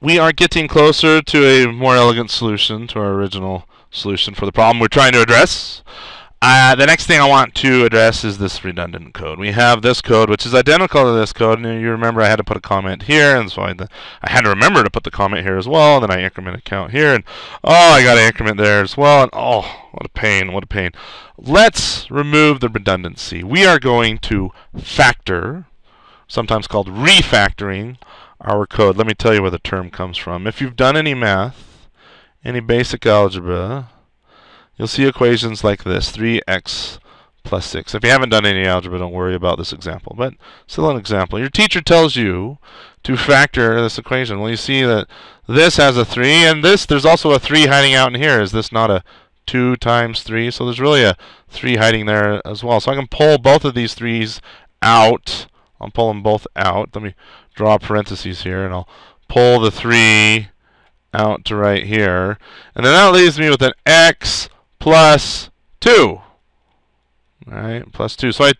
we are getting closer to a more elegant solution to our original solution for the problem we're trying to address. Uh, the next thing I want to address is this redundant code. We have this code, which is identical to this code. And you remember I had to put a comment here, and so I, I had to remember to put the comment here as well. And then I increment a count here, and oh, I got to increment there as well. And oh, what a pain, what a pain. Let's remove the redundancy. We are going to factor, sometimes called refactoring, our code. Let me tell you where the term comes from. If you've done any math, any basic algebra, you'll see equations like this, 3x plus 6. If you haven't done any algebra, don't worry about this example, but still an example. Your teacher tells you to factor this equation. Well, you see that this has a 3, and this, there's also a 3 hiding out in here. Is this not a 2 times 3? So there's really a 3 hiding there as well. So I can pull both of these 3's out. I'll pull them both out. Let me draw parentheses here, and I'll pull the 3 out to right here. And then that leaves me with an x plus 2. Alright, plus 2. So I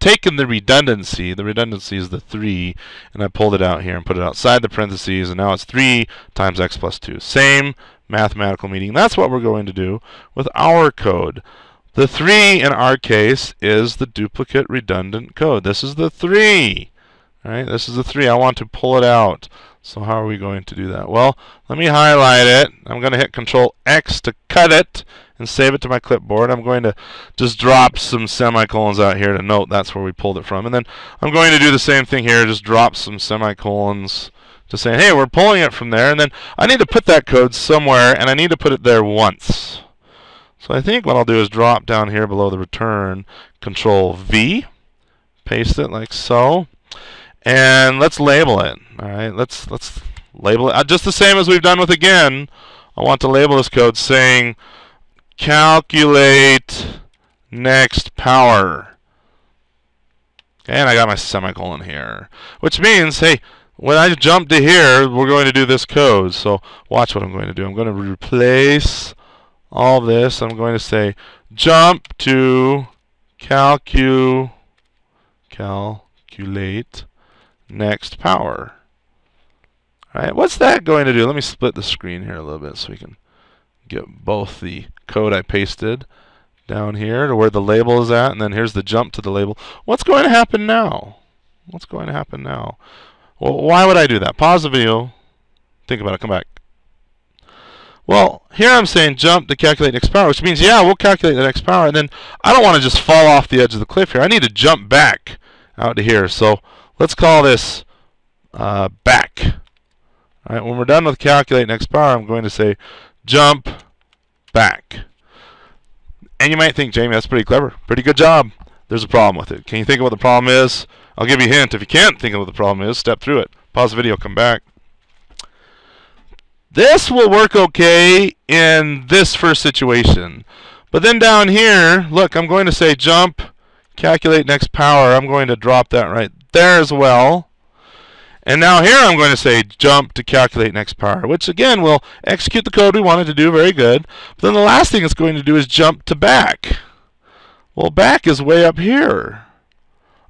taken the redundancy, the redundancy is the 3, and I pulled it out here and put it outside the parentheses, and now it's 3 times x plus 2. Same mathematical meaning. That's what we're going to do with our code. The 3 in our case is the duplicate redundant code. This is the 3. Right? This is the 3. I want to pull it out. So how are we going to do that? Well, let me highlight it. I'm going to hit Control X to cut it and save it to my clipboard. I'm going to just drop some semicolons out here to note that's where we pulled it from. And then I'm going to do the same thing here, just drop some semicolons to say, hey, we're pulling it from there. And then I need to put that code somewhere, and I need to put it there once. So I think what I'll do is drop down here below the return, Control V, paste it like so and let's label it. All right, let's let's label it uh, just the same as we've done with again. I want to label this code saying calculate next power. And I got my semicolon here, which means, hey, when I jump to here, we're going to do this code. So watch what I'm going to do. I'm going to replace all this. I'm going to say jump to calcu calculate next power. Alright, what's that going to do? Let me split the screen here a little bit so we can get both the code I pasted down here to where the label is at, and then here's the jump to the label. What's going to happen now? What's going to happen now? Well, why would I do that? Pause the video. Think about it. Come back. Well, here I'm saying jump to calculate next power, which means, yeah, we'll calculate the next power, and then I don't want to just fall off the edge of the cliff here. I need to jump back out to here. So Let's call this uh, back. All right, when we're done with calculate next power, I'm going to say jump back. And you might think, Jamie, that's pretty clever. Pretty good job. There's a problem with it. Can you think of what the problem is? I'll give you a hint. If you can't think of what the problem is, step through it. Pause the video, come back. This will work okay in this first situation. But then down here, look, I'm going to say jump, calculate next power. I'm going to drop that right there as well. And now here I'm going to say jump to calculate next power, which again will execute the code we wanted to do, very good. But then the last thing it's going to do is jump to back. Well, back is way up here.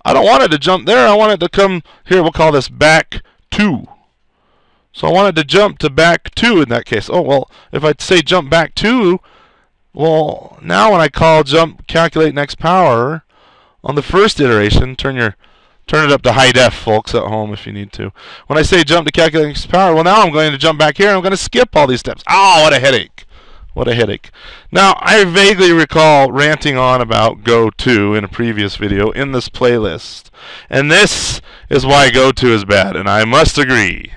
I don't want it to jump there. I want it to come here. We'll call this back 2. So I wanted to jump to back 2 in that case. Oh, well, if I say jump back 2, well, now when I call jump calculate next power, on the first iteration, turn your Turn it up to high def, folks, at home if you need to. When I say jump to calculate next power, well, now I'm going to jump back here. And I'm going to skip all these steps. Oh, what a headache. What a headache. Now, I vaguely recall ranting on about goto in a previous video in this playlist. And this is why goto is bad, and I must agree.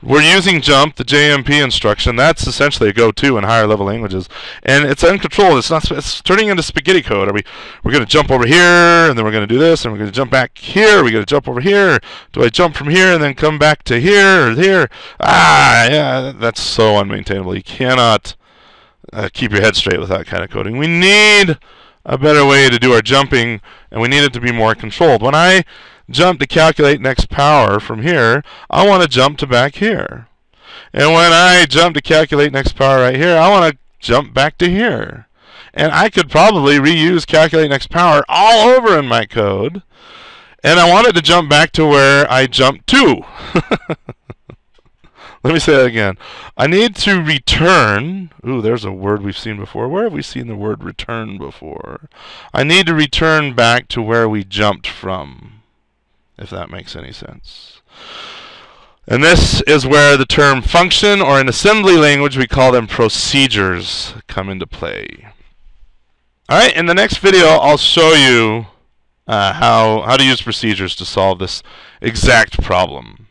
We're using jump, the JMP instruction. That's essentially a go-to in higher level languages, and it's uncontrolled. It's not. It's turning into spaghetti code. Are we? We're going to jump over here, and then we're going to do this, and we're going to jump back here. We're going to jump over here. Do I jump from here and then come back to here or here? Ah, yeah, that's so unmaintainable. You cannot uh, keep your head straight with that kind of coding. We need a better way to do our jumping, and we need it to be more controlled. When I jump to calculate next power from here, I want to jump to back here. And when I jump to calculate next power right here, I want to jump back to here. And I could probably reuse calculate next power all over in my code. And I wanted to jump back to where I jumped to. Let me say that again. I need to return. Ooh, there's a word we've seen before. Where have we seen the word return before? I need to return back to where we jumped from, if that makes any sense. And this is where the term function, or in assembly language we call them procedures, come into play. Alright, in the next video I'll show you uh, how, how to use procedures to solve this exact problem.